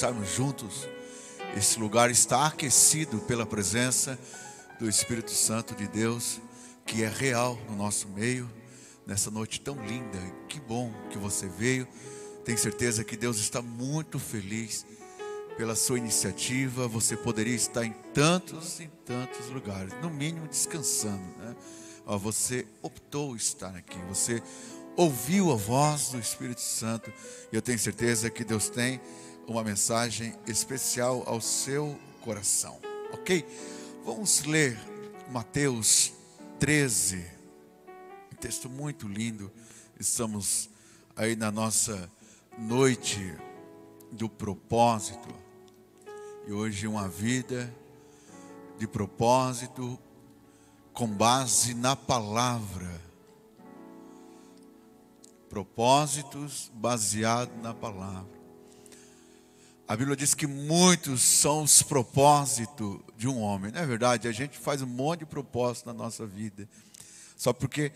estarmos juntos. Esse lugar está aquecido pela presença do Espírito Santo de Deus, que é real no nosso meio, nessa noite tão linda. Que bom que você veio. Tenho certeza que Deus está muito feliz pela sua iniciativa. Você poderia estar em tantos e tantos lugares, no mínimo descansando. Né? Você optou estar aqui, você ouviu a voz do Espírito Santo. E eu tenho certeza que Deus tem uma mensagem especial ao seu coração. Ok? Vamos ler Mateus 13. Um texto muito lindo. Estamos aí na nossa noite do propósito. E hoje uma vida de propósito com base na palavra propósitos baseados na palavra. A Bíblia diz que muitos são os propósitos de um homem. Não é verdade? A gente faz um monte de propósitos na nossa vida. Só porque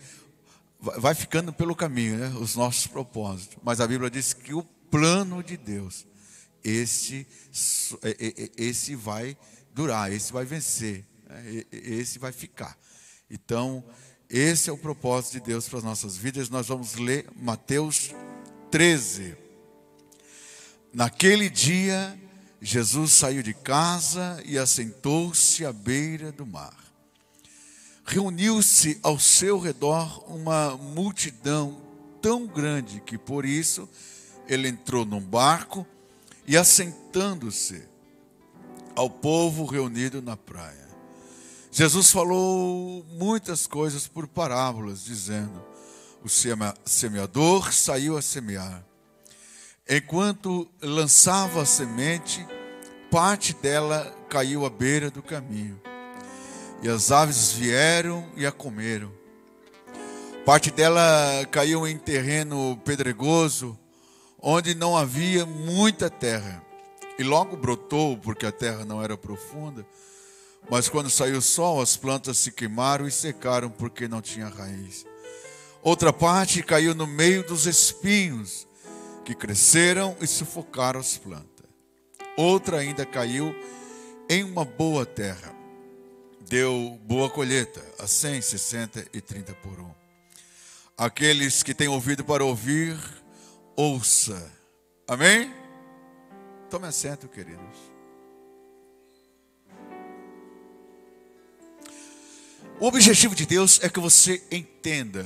vai ficando pelo caminho, né? Os nossos propósitos. Mas a Bíblia diz que o plano de Deus, esse, esse vai durar, esse vai vencer, né? esse vai ficar. Então, esse é o propósito de Deus para as nossas vidas. Nós vamos ler Mateus 13. Naquele dia, Jesus saiu de casa e assentou-se à beira do mar. Reuniu-se ao seu redor uma multidão tão grande que por isso ele entrou num barco e assentando-se ao povo reunido na praia. Jesus falou muitas coisas por parábolas, dizendo: o semeador saiu a semear. Enquanto lançava a semente, parte dela caiu à beira do caminho. E as aves vieram e a comeram. Parte dela caiu em terreno pedregoso, onde não havia muita terra. E logo brotou, porque a terra não era profunda mas quando saiu o sol, as plantas se queimaram e secaram porque não tinha raiz. Outra parte caiu no meio dos espinhos, que cresceram e sufocaram as plantas. Outra ainda caiu em uma boa terra. Deu boa colheita, a 100, 60 e 30 por um. Aqueles que têm ouvido para ouvir, ouça. Amém? Tome assento, queridos. O objetivo de Deus é que você entenda.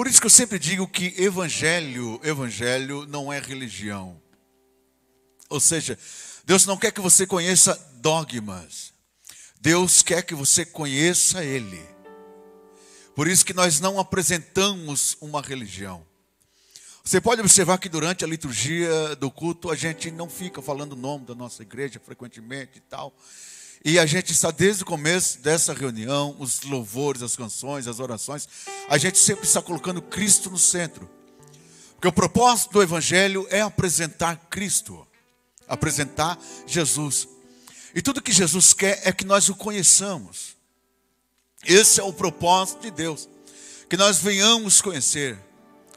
Por isso que eu sempre digo que evangelho, evangelho não é religião. Ou seja, Deus não quer que você conheça dogmas. Deus quer que você conheça ele. Por isso que nós não apresentamos uma religião. Você pode observar que durante a liturgia do culto a gente não fica falando o nome da nossa igreja frequentemente e tal. E a gente está desde o começo dessa reunião, os louvores, as canções, as orações, a gente sempre está colocando Cristo no centro. Porque o propósito do Evangelho é apresentar Cristo, apresentar Jesus. E tudo que Jesus quer é que nós o conheçamos. Esse é o propósito de Deus, que nós venhamos conhecer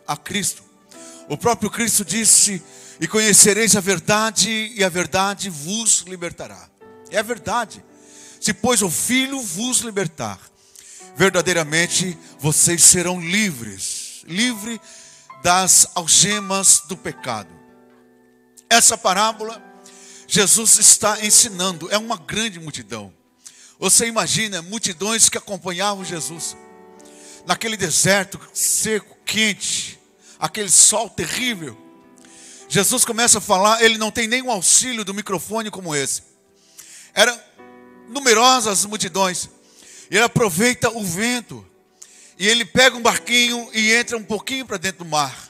a Cristo. O próprio Cristo disse: E conhecereis a verdade, e a verdade vos libertará. É verdade. Se, pois, o Filho vos libertar, verdadeiramente vocês serão livres livre das algemas do pecado. Essa parábola, Jesus está ensinando, é uma grande multidão. Você imagina multidões que acompanhavam Jesus naquele deserto seco, quente, aquele sol terrível. Jesus começa a falar, ele não tem nenhum auxílio do microfone como esse. Eram numerosas multidões. Ele aproveita o vento. E ele pega um barquinho e entra um pouquinho para dentro do mar.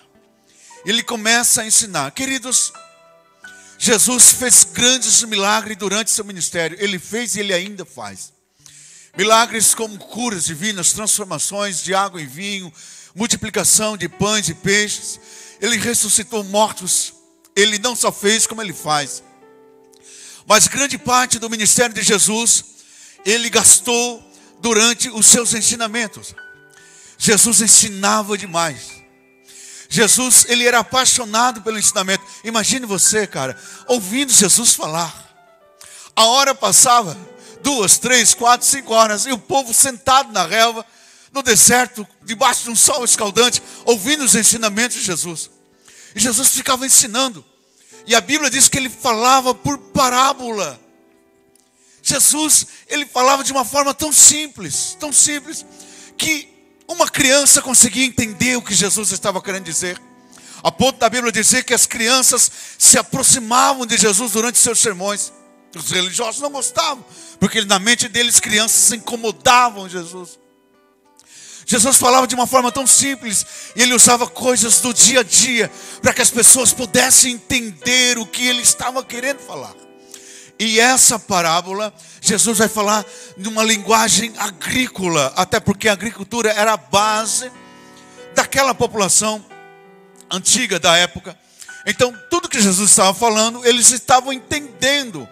Ele começa a ensinar. Queridos, Jesus fez grandes milagres durante seu ministério. Ele fez e ele ainda faz. Milagres como curas divinas, transformações de água em vinho, multiplicação de pães e peixes. Ele ressuscitou mortos. Ele não só fez como ele faz. Mas grande parte do ministério de Jesus, ele gastou durante os seus ensinamentos. Jesus ensinava demais. Jesus, ele era apaixonado pelo ensinamento. Imagine você, cara, ouvindo Jesus falar. A hora passava, duas, três, quatro, cinco horas, e o povo sentado na relva, no deserto, debaixo de um sol escaldante, ouvindo os ensinamentos de Jesus. E Jesus ficava ensinando. E a Bíblia diz que ele falava por parábola. Jesus, ele falava de uma forma tão simples, tão simples, que uma criança conseguia entender o que Jesus estava querendo dizer. A ponto da Bíblia dizer que as crianças se aproximavam de Jesus durante seus sermões. Os religiosos não gostavam, porque na mente deles crianças se incomodavam Jesus. Jesus falava de uma forma tão simples e ele usava coisas do dia a dia para que as pessoas pudessem entender o que ele estava querendo falar. E essa parábola, Jesus vai falar numa linguagem agrícola, até porque a agricultura era a base daquela população antiga da época. Então, tudo que Jesus estava falando, eles estavam entendendo.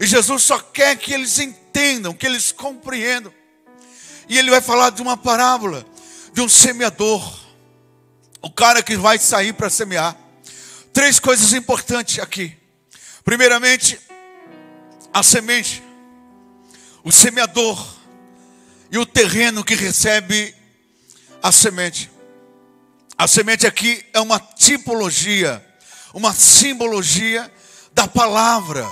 E Jesus só quer que eles entendam, que eles compreendam. E ele vai falar de uma parábola de um semeador, o cara que vai sair para semear. Três coisas importantes aqui. Primeiramente, a semente, o semeador e o terreno que recebe a semente. A semente aqui é uma tipologia, uma simbologia da palavra.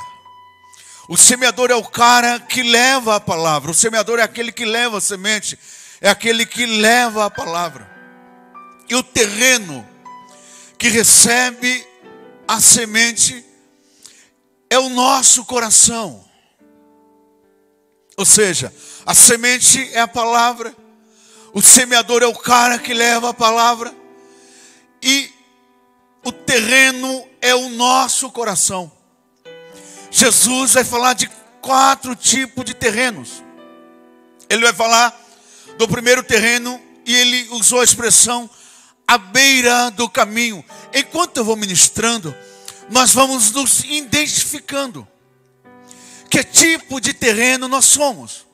O semeador é o cara que leva a palavra. O semeador é aquele que leva a semente. É aquele que leva a palavra. E o terreno que recebe a semente é o nosso coração. Ou seja, a semente é a palavra, o semeador é o cara que leva a palavra, e o terreno é o nosso coração. Jesus vai falar de quatro tipos de terrenos. Ele vai falar do primeiro terreno e ele usou a expressão à beira do caminho. Enquanto eu vou ministrando, nós vamos nos identificando. Que tipo de terreno nós somos?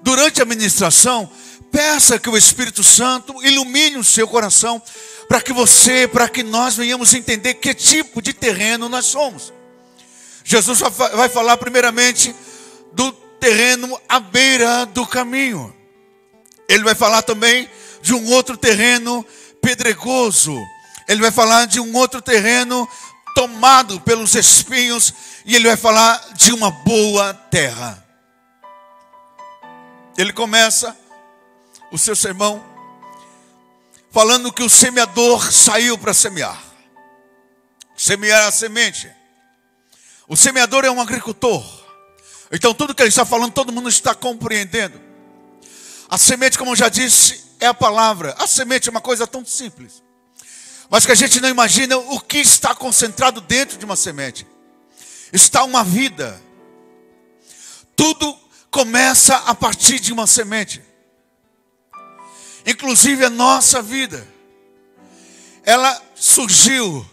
Durante a ministração, peça que o Espírito Santo ilumine o seu coração para que você, para que nós venhamos entender que tipo de terreno nós somos. Jesus vai falar primeiramente do terreno à beira do caminho. Ele vai falar também de um outro terreno pedregoso. Ele vai falar de um outro terreno tomado pelos espinhos. E ele vai falar de uma boa terra. Ele começa o seu sermão falando que o semeador saiu para semear. Semear a semente. O semeador é um agricultor. Então tudo que ele está falando, todo mundo está compreendendo. A semente, como eu já disse, é a palavra. A semente é uma coisa tão simples. Mas que a gente não imagina o que está concentrado dentro de uma semente. Está uma vida. Tudo começa a partir de uma semente. Inclusive a nossa vida. Ela surgiu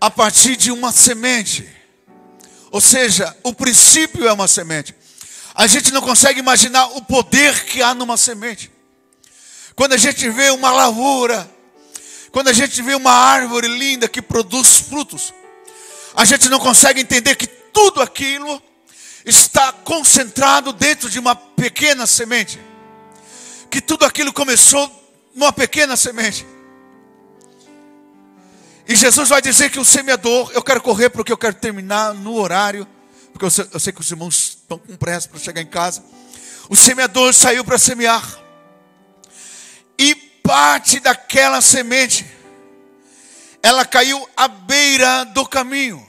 a partir de uma semente. Ou seja, o princípio é uma semente. A gente não consegue imaginar o poder que há numa semente. Quando a gente vê uma lavoura, quando a gente vê uma árvore linda que produz frutos, a gente não consegue entender que tudo aquilo está concentrado dentro de uma pequena semente. Que tudo aquilo começou numa pequena semente. E Jesus vai dizer que o semeador, eu quero correr porque eu quero terminar no horário, porque eu sei, eu sei que os irmãos estão com pressa para chegar em casa. O semeador saiu para semear, e parte daquela semente, ela caiu à beira do caminho.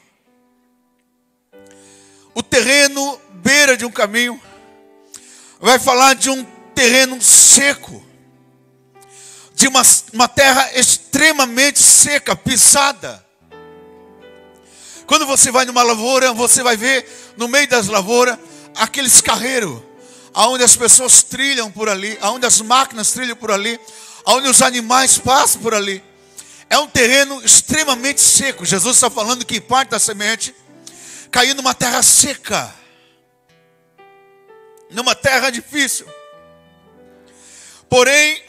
O terreno beira de um caminho, vai falar de um terreno seco de uma, uma terra extremamente seca, pisada. Quando você vai numa lavoura, você vai ver no meio das lavouras aqueles carreiros, aonde as pessoas trilham por ali, aonde as máquinas trilham por ali, aonde os animais passam por ali. É um terreno extremamente seco. Jesus está falando que parte da semente caiu numa terra seca, numa terra difícil. Porém,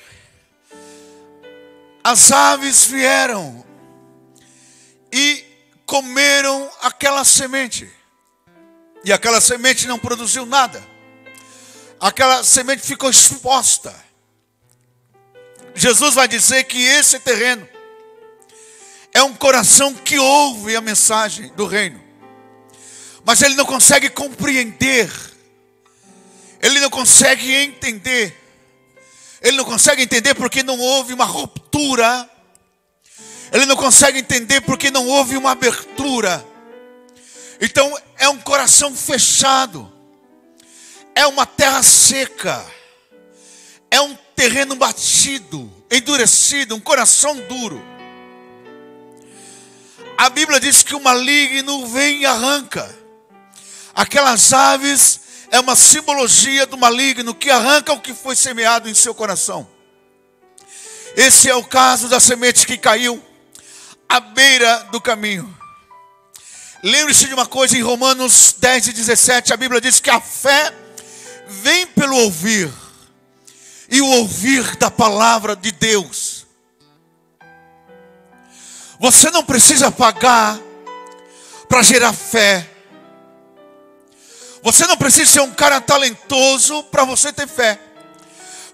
as aves vieram e comeram aquela semente. E aquela semente não produziu nada. Aquela semente ficou exposta. Jesus vai dizer que esse terreno é um coração que ouve a mensagem do reino, mas ele não consegue compreender, ele não consegue entender, ele não consegue entender porque não houve uma ruptura, ele não consegue entender porque não houve uma abertura. Então é um coração fechado, é uma terra seca, é um terreno batido, endurecido, um coração duro. A Bíblia diz que o maligno vem e arranca. Aquelas aves é uma simbologia do maligno que arranca o que foi semeado em seu coração. Esse é o caso da semente que caiu à beira do caminho. Lembre-se de uma coisa em Romanos 10 e 17, a Bíblia diz que a fé vem pelo ouvir, e o ouvir da palavra de Deus. Você não precisa pagar para gerar fé. Você não precisa ser um cara talentoso para você ter fé.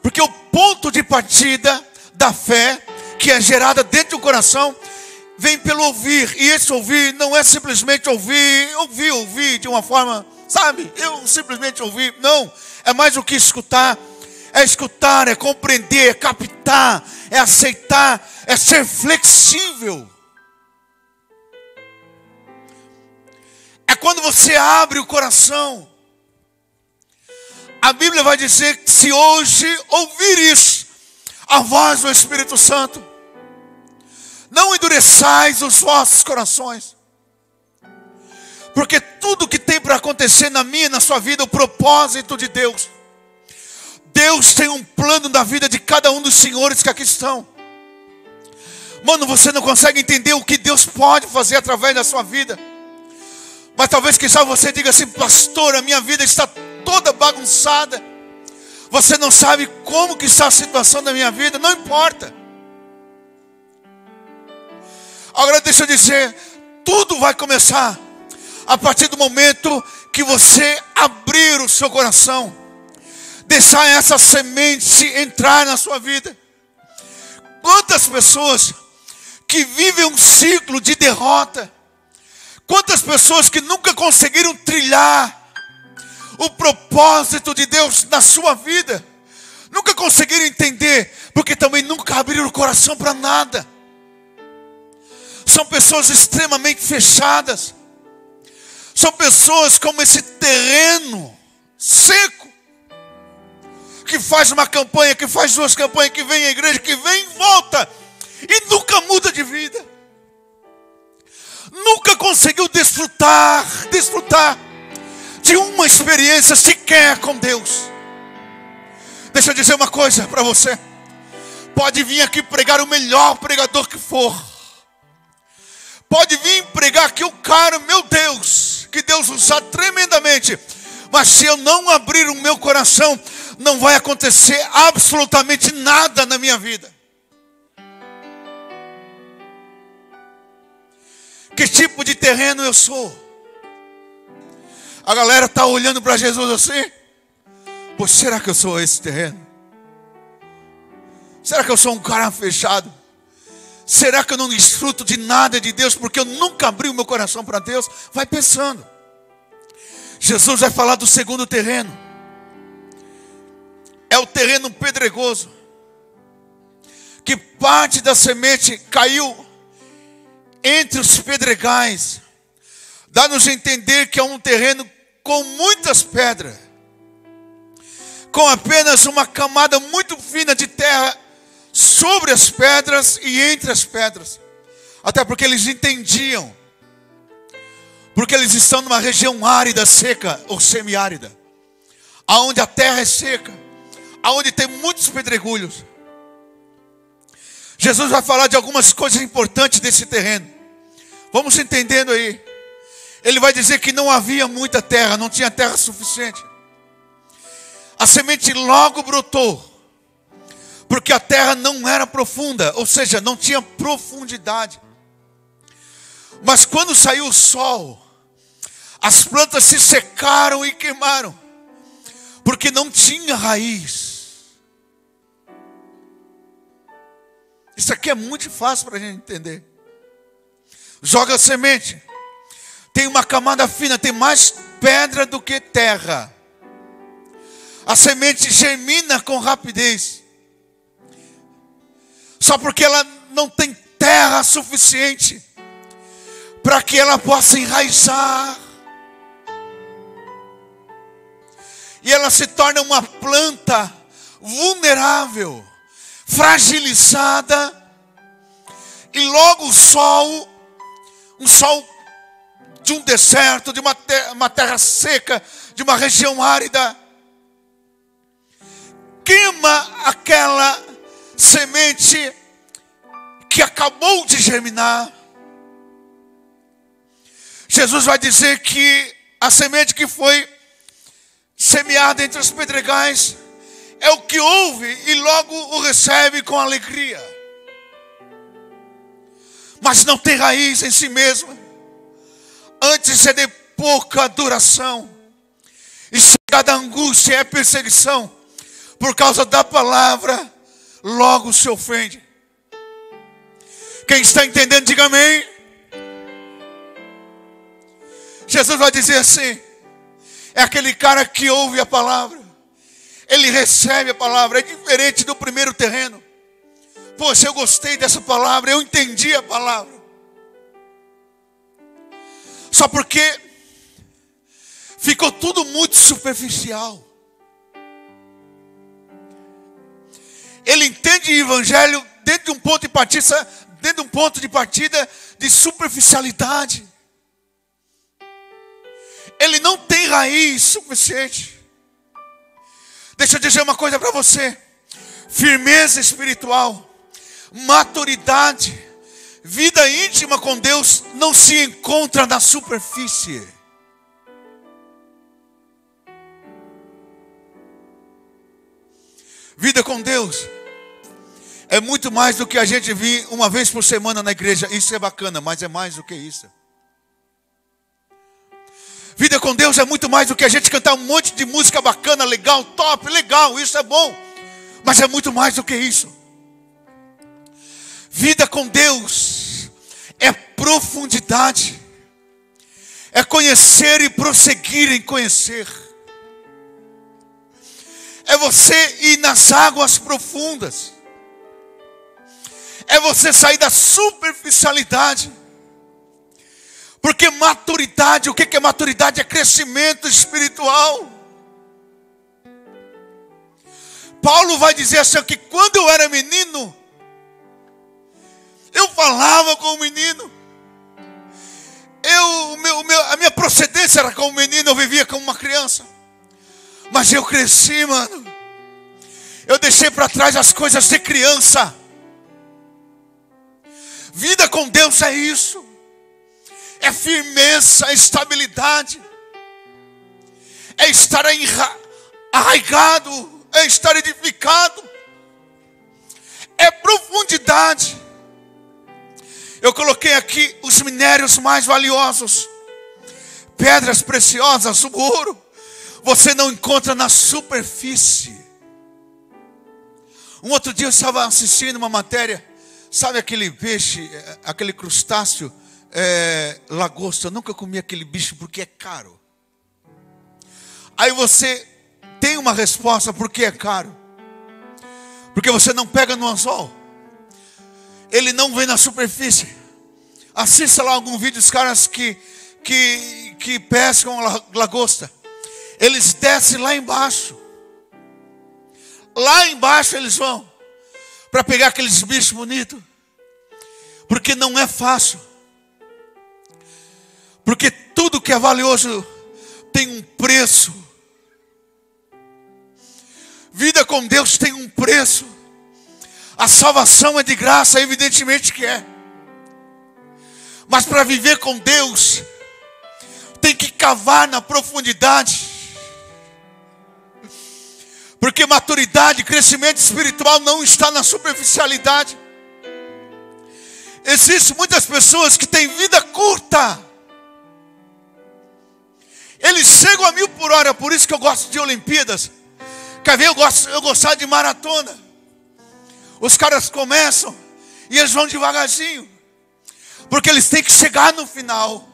Porque o ponto de partida da fé, que é gerada dentro do coração, vem pelo ouvir. E esse ouvir não é simplesmente ouvir, ouvir, ouvir de uma forma, sabe? Eu simplesmente ouvir. Não. É mais do que escutar. É escutar, é compreender, é captar, é aceitar, é ser flexível. É quando você abre o coração. A Bíblia vai dizer que se hoje ouvires a voz do Espírito Santo, não endureçais os vossos corações. Porque tudo que tem para acontecer na minha e na sua vida, o propósito de Deus. Deus tem um plano na vida de cada um dos senhores que aqui estão. Mano, você não consegue entender o que Deus pode fazer através da sua vida. Mas talvez que sabe você diga assim, pastor, a minha vida está toda bagunçada. Você não sabe como que está a situação da minha vida, não importa. Agora deixa eu dizer, tudo vai começar a partir do momento que você abrir o seu coração, deixar essa semente entrar na sua vida. Quantas pessoas que vivem um ciclo de derrota, Quantas pessoas que nunca conseguiram trilhar o propósito de Deus na sua vida, nunca conseguiram entender, porque também nunca abriram o coração para nada. São pessoas extremamente fechadas, são pessoas como esse terreno seco, que faz uma campanha, que faz duas campanhas, que vem à igreja, que vem e volta, e nunca muda de vida nunca conseguiu desfrutar, desfrutar de uma experiência sequer com Deus. Deixa eu dizer uma coisa para você. Pode vir aqui pregar o melhor pregador que for. Pode vir pregar aqui o cara, meu Deus, que Deus usa tremendamente. Mas se eu não abrir o meu coração, não vai acontecer absolutamente nada na minha vida. Que tipo de terreno eu sou? A galera está olhando para Jesus assim. Pois será que eu sou esse terreno? Será que eu sou um cara fechado? Será que eu não desfruto de nada de Deus porque eu nunca abri o meu coração para Deus? Vai pensando. Jesus vai falar do segundo terreno. É o terreno pedregoso. Que parte da semente caiu entre os pedregais. Dá-nos a entender que é um terreno com muitas pedras, com apenas uma camada muito fina de terra sobre as pedras e entre as pedras. Até porque eles entendiam, porque eles estão numa região árida, seca ou semiárida, aonde a terra é seca, aonde tem muitos pedregulhos. Jesus vai falar de algumas coisas importantes desse terreno. Vamos entendendo aí. Ele vai dizer que não havia muita terra, não tinha terra suficiente. A semente logo brotou. porque a terra não era profunda, ou seja, não tinha profundidade. Mas quando saiu o sol, as plantas se secaram e queimaram, porque não tinha raiz. Isso aqui é muito fácil para a gente entender. Joga semente, tem uma camada fina, tem mais pedra do que terra. A semente germina com rapidez. Só porque ela não tem terra suficiente para que ela possa enraizar. E ela se torna uma planta vulnerável, fragilizada, e logo o sol, um sol de um deserto, de uma terra, uma terra seca, de uma região árida, queima aquela semente que acabou de germinar. Jesus vai dizer que a semente que foi semeada entre os pedregais é o que ouve e logo o recebe com alegria. Mas não tem raiz em si mesmo. Antes é de pouca duração. E chega da angústia é perseguição. Por causa da palavra, logo se ofende. Quem está entendendo, diga amém. Jesus vai dizer assim: é aquele cara que ouve a palavra, ele recebe a palavra, é diferente do primeiro terreno. Poxa, eu gostei dessa palavra, eu entendi a palavra. Só porque ficou tudo muito superficial. Ele entende o evangelho dentro de um ponto de partida, dentro de um ponto de partida de superficialidade. Ele não tem raiz suficiente. Deixa eu dizer uma coisa para você: firmeza espiritual, maturidade, vida íntima com Deus não se encontra na superfície. Vida com Deus é muito mais do que a gente vir uma vez por semana na igreja. Isso é bacana, mas é mais do que isso. Vida com Deus é muito mais do que a gente cantar um monte de música bacana, legal, top, legal, isso é bom. Mas é muito mais do que isso. Vida com Deus é profundidade, é conhecer e prosseguir em conhecer, é você ir nas águas profundas é você sair da superficialidade. Porque maturidade, o que é maturidade? É crescimento espiritual. Paulo vai dizer assim: que quando eu era menino, eu falava como menino, eu, meu, meu, a minha procedência era como menino, eu vivia como uma criança, mas eu cresci, mano. Eu deixei para trás as coisas de criança Vida com Deus é isso. É firmeza, é estabilidade. É estar arraigado, é estar edificado. É profundidade. Eu coloquei aqui os minérios mais valiosos. Pedras preciosas, o ouro. Você não encontra na superfície. Um outro dia eu estava assistindo uma matéria Sabe aquele peixe, é, aquele crustáceo, é, lagosta? Eu nunca comi aquele bicho porque é caro. Aí você tem uma resposta porque é caro. Porque você não pega no anzol. Ele não vem na superfície. Assista lá algum vídeo dos caras que, que, que pescam lagosta. Eles descem lá embaixo. Lá embaixo eles vão para pegar aqueles bichos bonitos. Porque não é fácil. Porque tudo que é valioso tem um preço. Vida com Deus tem um preço. A salvação é de graça, evidentemente que é. Mas para viver com Deus, tem que cavar na profundidade. Porque maturidade, crescimento espiritual não está na superficialidade. Existem muitas pessoas que têm vida curta. Eles chegam a mil por hora, por isso que eu gosto de Olimpíadas. Quer ver? Eu gosto, eu gostar de maratona. Os caras começam e eles vão devagarzinho. Porque eles têm que chegar no final.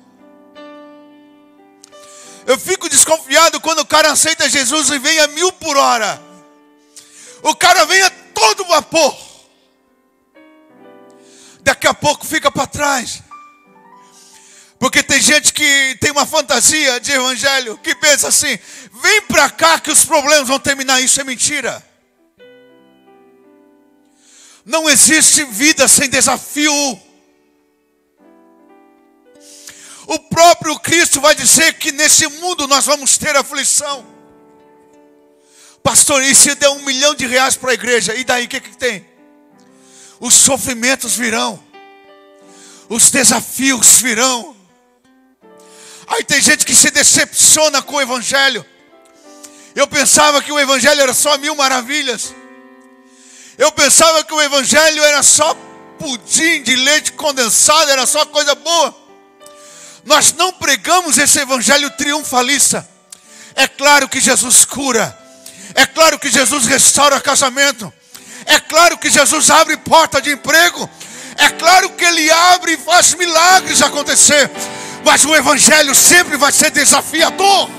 Eu fico desconfiado quando o cara aceita Jesus e vem a mil por hora. O cara vem a todo vapor. Daqui a pouco fica para trás. Porque tem gente que tem uma fantasia de evangelho que pensa assim: vem para cá que os problemas vão terminar. Isso é mentira. Não existe vida sem desafio. O próprio Cristo vai dizer que nesse mundo nós vamos ter aflição. Pastor, e se der um milhão de reais para a igreja? E daí o que, que tem? Os sofrimentos virão, os desafios virão. Aí tem gente que se decepciona com o Evangelho. Eu pensava que o Evangelho era só mil maravilhas. Eu pensava que o Evangelho era só pudim de leite condensado, era só coisa boa. Nós não pregamos esse evangelho triunfalista. É claro que Jesus cura. É claro que Jesus restaura casamento. É claro que Jesus abre porta de emprego. É claro que Ele abre e faz milagres acontecer. Mas o Evangelho sempre vai ser desafiador.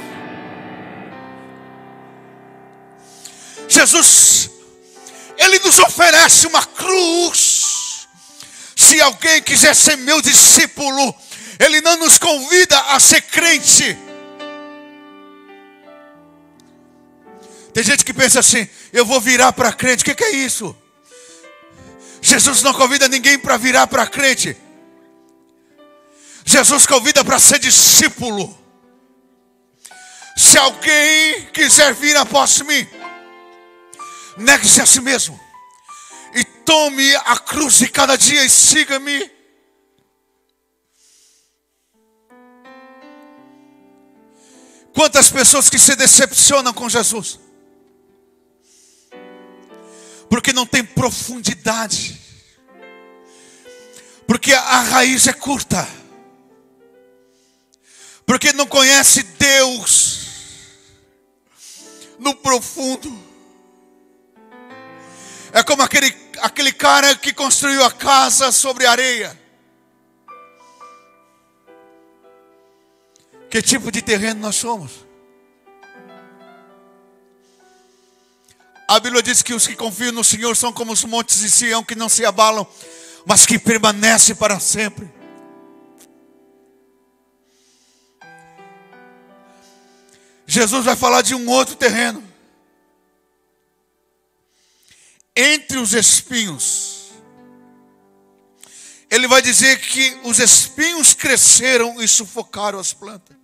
Jesus, Ele nos oferece uma cruz. Se alguém quiser ser meu discípulo, ele não nos convida a ser crente. Tem gente que pensa assim: eu vou virar para crente. O que, que é isso? Jesus não convida ninguém para virar para crente. Jesus convida para ser discípulo. Se alguém quiser vir após mim, negue-se a si mesmo e tome a cruz de cada dia e siga-me. Quantas pessoas que se decepcionam com Jesus? Porque não tem profundidade. Porque a raiz é curta. Porque não conhece Deus no profundo. É como aquele, aquele cara que construiu a casa sobre areia. Que tipo de terreno nós somos? A Bíblia diz que os que confiam no Senhor são como os montes de Sião que não se abalam, mas que permanecem para sempre. Jesus vai falar de um outro terreno. Entre os espinhos. Ele vai dizer que os espinhos cresceram e sufocaram as plantas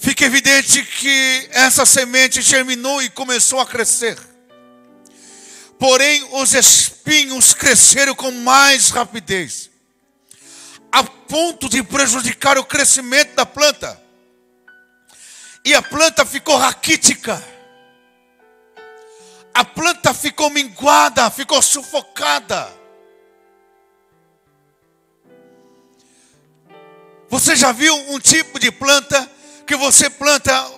fica evidente que essa semente germinou e começou a crescer. Porém, os espinhos cresceram com mais rapidez, a ponto de prejudicar o crescimento da planta. E a planta ficou raquítica. A planta ficou minguada, ficou sufocada. Você já viu um tipo de planta que você planta,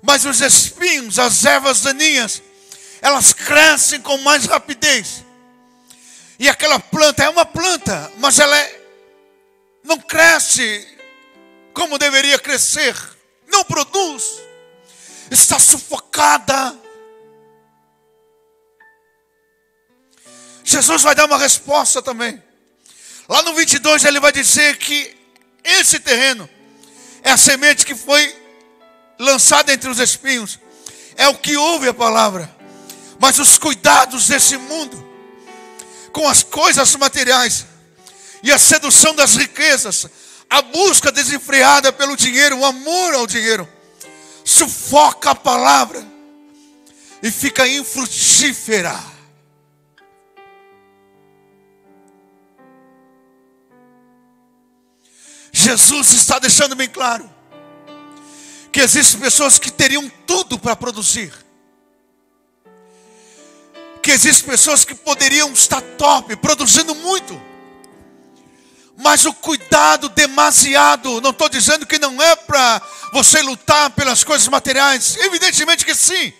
mas os espinhos, as ervas daninhas, elas crescem com mais rapidez. E aquela planta é uma planta, mas ela é, não cresce como deveria crescer, não produz, está sufocada. Jesus vai dar uma resposta também. Lá no 22 ele vai dizer que esse terreno é a semente que foi lançada entre os espinhos, é o que ouve a palavra, mas os cuidados desse mundo, com as coisas materiais, e a sedução das riquezas, a busca desenfreada pelo dinheiro, o amor ao dinheiro, sufoca a palavra e fica infrutífera. Jesus está deixando bem claro que existem pessoas que teriam tudo para produzir. Que existem pessoas que poderiam estar top, produzindo muito. Mas o cuidado demasiado, não estou dizendo que não é para você lutar pelas coisas materiais, evidentemente que sim.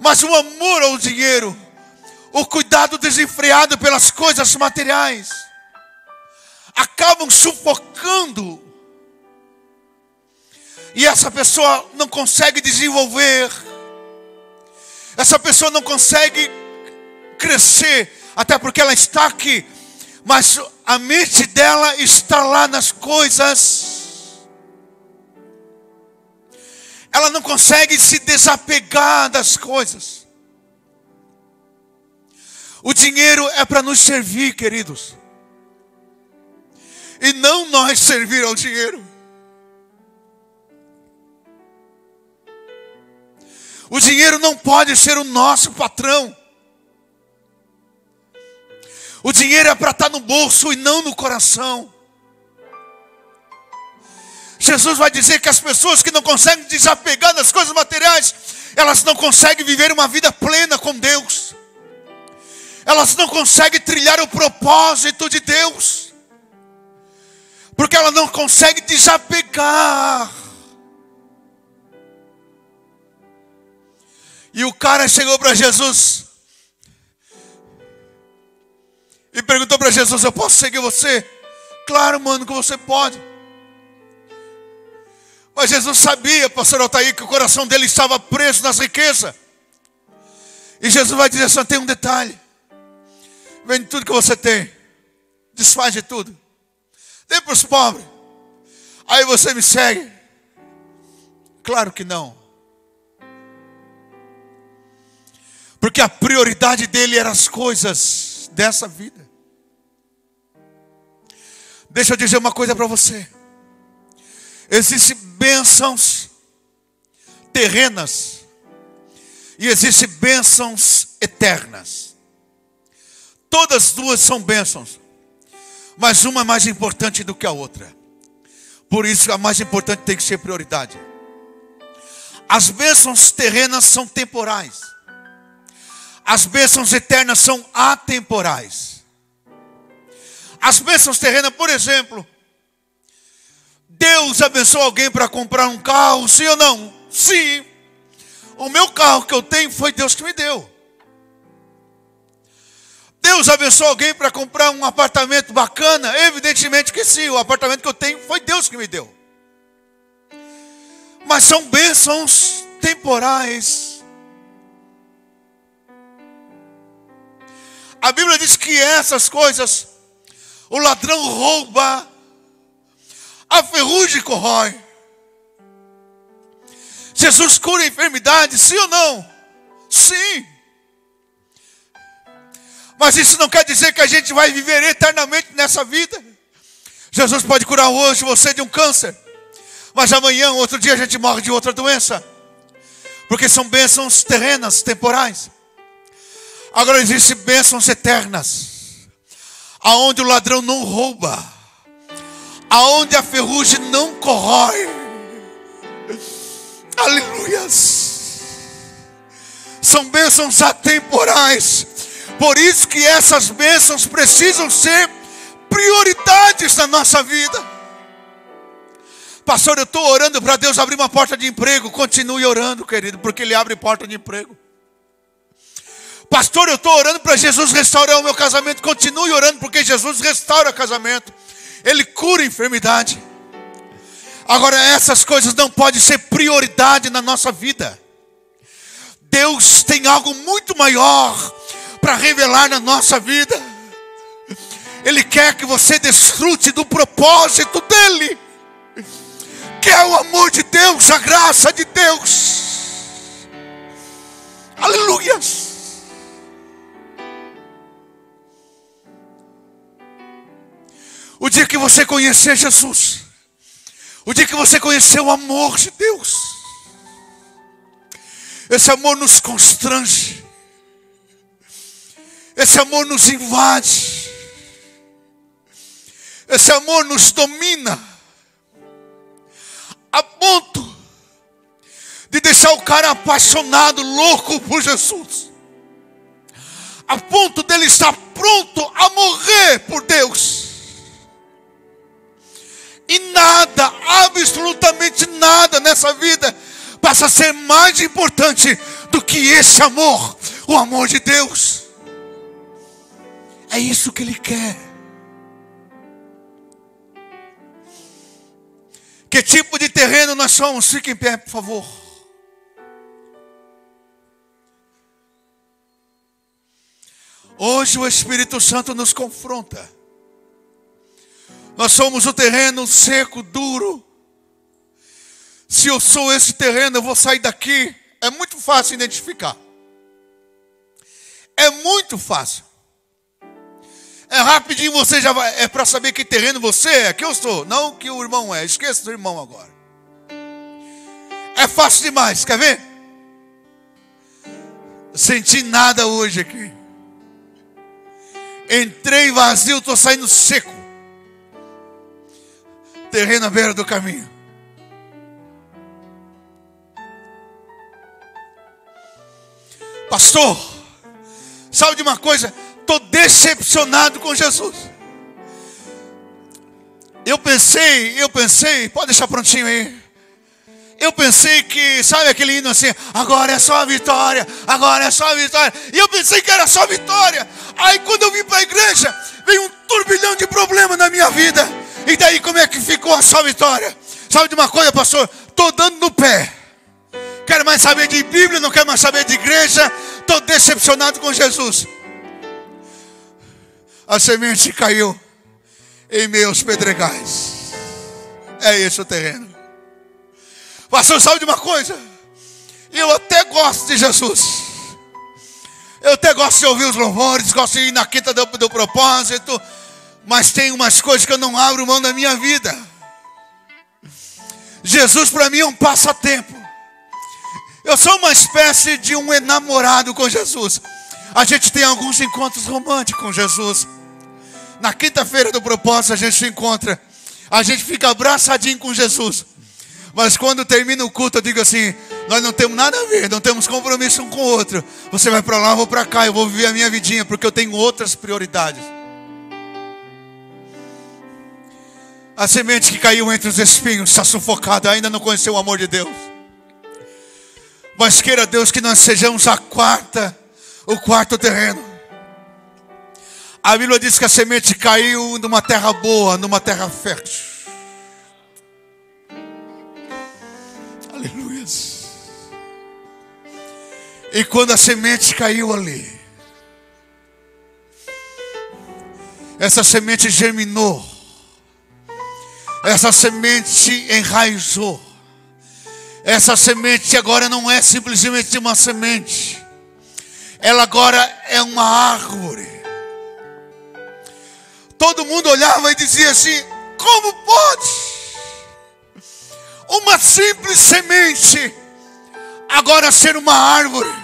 Mas o amor ao dinheiro, o cuidado desenfreado pelas coisas materiais, acabam sufocando e essa pessoa não consegue desenvolver, essa pessoa não consegue crescer, até porque ela está aqui, mas a mente dela está lá nas coisas. Ela não consegue se desapegar das coisas. O dinheiro é para nos servir, queridos. E não nós servir ao dinheiro. O dinheiro não pode ser o nosso patrão. O dinheiro é para estar no bolso e não no coração. Jesus vai dizer que as pessoas que não conseguem desapegar das coisas materiais, elas não conseguem viver uma vida plena com Deus. Elas não conseguem trilhar o propósito de Deus. Porque ela não consegue desapegar. E o cara chegou para Jesus e perguntou para Jesus: Eu posso seguir você? Claro, mano, que você pode. Mas Jesus sabia, pastor Altair, que o coração dele estava preso nas riquezas. E Jesus vai dizer: Só tem um detalhe: vende tudo que você tem, desfaz de tudo, dê para os pobres, aí você me segue. Claro que não. Porque a prioridade dele eram as coisas dessa vida. Deixa eu dizer uma coisa para você. Existem bênçãos terrenas e existem bênçãos eternas. Todas duas são bênçãos, mas uma é mais importante do que a outra. Por isso a mais importante tem que ser prioridade. As bênçãos terrenas são temporais. As bênçãos eternas são atemporais. As bênçãos terrenas, por exemplo, Deus abençoou alguém para comprar um carro, sim ou não? Sim. O meu carro que eu tenho foi Deus que me deu. Deus abençoou alguém para comprar um apartamento bacana? Evidentemente que sim, o apartamento que eu tenho foi Deus que me deu. Mas são bênçãos temporais. A Bíblia diz que essas coisas o ladrão rouba, a ferrugem corrói. Jesus cura a enfermidade, sim ou não? Sim. Mas isso não quer dizer que a gente vai viver eternamente nessa vida. Jesus pode curar hoje você de um câncer, mas amanhã, outro dia, a gente morre de outra doença, porque são bênçãos terrenas, temporais. Agora existem bênçãos eternas, aonde o ladrão não rouba, aonde a ferrugem não corrói. Aleluias. São bênçãos atemporais. Por isso que essas bênçãos precisam ser prioridades na nossa vida. Pastor, eu estou orando para Deus abrir uma porta de emprego. Continue orando, querido, porque Ele abre porta de emprego. Pastor, eu estou orando para Jesus restaurar o meu casamento. Continue orando, porque Jesus restaura o casamento. Ele cura a enfermidade. Agora, essas coisas não podem ser prioridade na nossa vida. Deus tem algo muito maior para revelar na nossa vida. Ele quer que você desfrute do propósito dEle, que é o amor de Deus, a graça de Deus. Aleluias. O dia que você conhecer Jesus, o dia que você conhecer o amor de Deus, esse amor nos constrange, esse amor nos invade, esse amor nos domina, a o cara apaixonado, louco por Jesus. A ponto dele estar pronto a morrer por Deus. E nada, absolutamente nada nessa vida passa a ser mais importante do que esse amor, o amor de Deus. É isso que Ele quer. Que tipo de terreno nós somos? Fique em pé, por favor. Hoje o Espírito Santo nos confronta. Nós somos o terreno seco, duro. Se eu sou esse terreno, eu vou sair daqui. É muito fácil identificar. É muito fácil. É rapidinho você já vai. É para saber que terreno você é, que eu sou, não que o irmão é. Esqueça do irmão agora. É fácil demais, quer ver? Senti nada hoje aqui. Entrei vazio, estou saindo seco. Terreno à beira do caminho. Pastor, sabe de uma coisa? Estou decepcionado com Jesus. Eu pensei, eu pensei, pode deixar prontinho aí. Eu pensei que, sabe aquele hino assim, agora é só a vitória, agora é só a vitória. E eu pensei que era só vitória. Aí quando eu vim para a igreja, veio um turbilhão de problema na minha vida. E daí como é que ficou a só vitória? Sabe de uma coisa, pastor? Estou dando no pé. Quero mais saber de Bíblia, não quero mais saber de igreja. Estou decepcionado com Jesus a semente caiu em meus pedregais. É esse o terreno. Pastor, sabe de uma coisa? Eu até gosto de Jesus. Eu até gosto de ouvir os louvores, gosto de ir na quinta do, do propósito. Mas tem umas coisas que eu não abro mão da minha vida. Jesus para mim é um passatempo. Eu sou uma espécie de um enamorado com Jesus. A gente tem alguns encontros românticos com Jesus. Na quinta-feira do propósito a gente se encontra. A gente fica abraçadinho com Jesus. Mas quando termina o culto, eu digo assim: nós não temos nada a ver, não temos compromisso um com o outro. Você vai para lá, eu vou para cá, eu vou viver a minha vidinha, porque eu tenho outras prioridades. A semente que caiu entre os espinhos está sufocada, ainda não conheceu o amor de Deus. Mas queira Deus que nós sejamos a quarta o quarto terreno. A Bíblia diz que a semente caiu numa terra boa, numa terra fértil. Aleluia. E quando a semente caiu ali, essa semente germinou, essa semente enraizou, essa semente agora não é simplesmente uma semente, ela agora é uma árvore. Todo mundo olhava e dizia assim: como pode? Uma simples semente agora ser uma árvore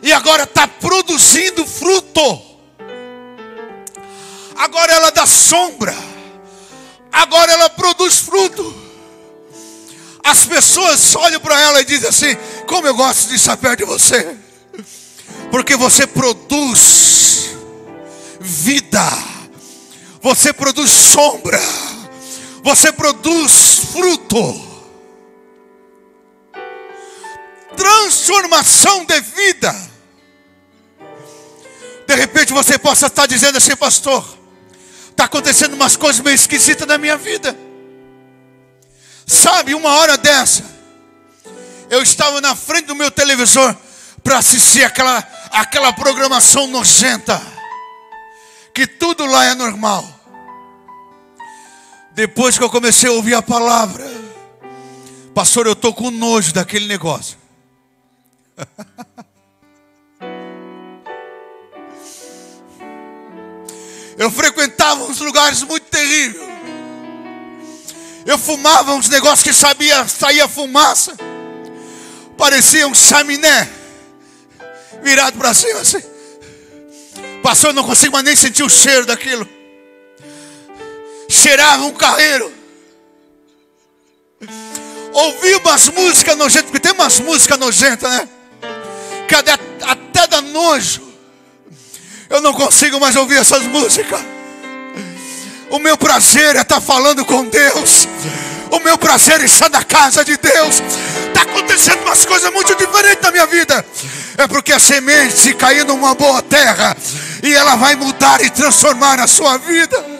e agora está produzindo fruto. Agora ela dá sombra, agora ela produz fruto. As pessoas olham para ela e dizem assim: Como eu gosto de estar perto de você porque você produz vida, você produz sombra, você produz fruto, transformação de vida. De repente você possa estar dizendo assim, pastor, está acontecendo umas coisas meio esquisitas na minha vida. Sabe, uma hora dessa, eu estava na frente do meu televisor para assistir aquela aquela programação nojenta, que tudo lá é normal. Depois que eu comecei a ouvir a palavra, pastor, eu estou com nojo daquele negócio. Eu frequentava uns lugares muito terríveis. Eu fumava uns negócios que sabia, saía fumaça. Parecia um chaminé virado para cima assim. Pastor, eu não consigo mais nem sentir o cheiro daquilo. Cheirava um carreiro. ouvir umas músicas nojentas, porque tem umas músicas nojentas, né? Cadê até da nojo. Eu não consigo mais ouvir essas músicas. O meu prazer é estar falando com Deus. O meu prazer é estar na casa de Deus. Está acontecendo umas coisas muito diferentes na minha vida. É porque a semente caiu numa boa terra e ela vai mudar e transformar a sua vida.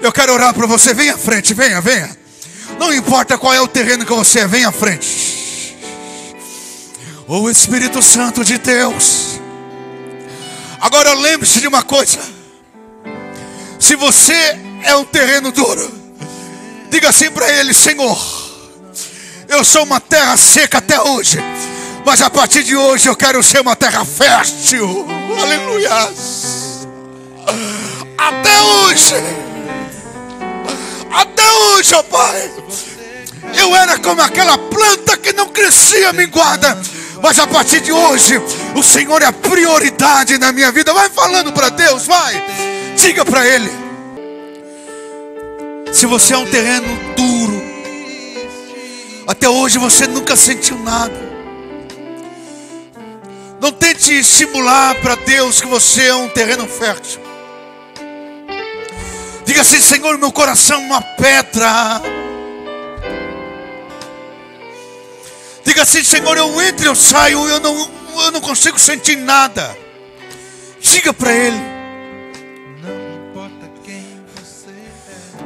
Eu quero orar para você. Venha à frente, venha, venha. Não importa qual é o terreno que você é, venha à frente. O Espírito Santo de Deus. Agora lembre-se de uma coisa. Se você é um terreno duro, diga assim para ele: Senhor, eu sou uma terra seca até hoje, mas a partir de hoje eu quero ser uma terra fértil. Aleluia. Até hoje, até hoje, ó Pai, eu era como aquela planta que não crescia minguada mas a partir de hoje, o Senhor é a prioridade na minha vida. Vai falando para Deus, vai. Diga para Ele. Se você é um terreno duro, até hoje você nunca sentiu nada. Não tente estimular para Deus que você é um terreno fértil. Diga assim, Senhor, meu coração é uma pedra. Diga assim, Senhor, eu entro, eu saio, eu não, eu não consigo sentir nada. Diga para Ele.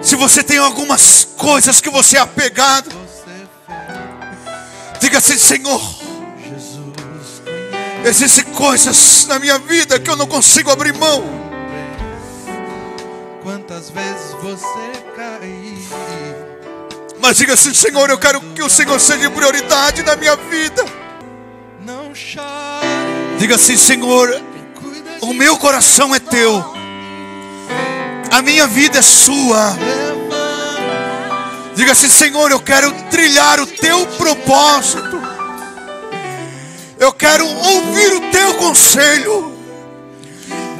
Se você tem algumas coisas que você é apegado, diga assim, Senhor. Existem coisas na minha vida que eu não consigo abrir mão. Quantas vezes você caiu? Mas diga assim, Senhor, eu quero que o Senhor seja prioridade na minha vida. Não chore. Diga assim, Senhor, o meu coração é teu. A minha vida é sua. Diga assim, Senhor, eu quero trilhar o teu propósito. Eu quero ouvir o teu conselho.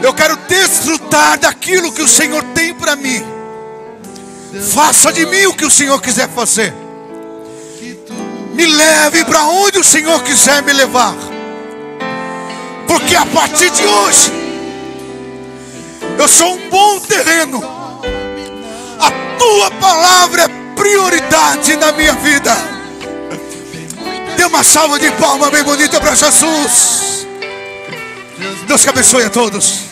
Eu quero desfrutar daquilo que o Senhor tem para mim. Faça de mim o que o Senhor quiser fazer. Me leve para onde o Senhor quiser me levar. Porque a partir de hoje, eu sou um bom terreno. A tua palavra é prioridade na minha vida. Dê uma salva de palmas bem bonita para Jesus. Deus que abençoe a todos.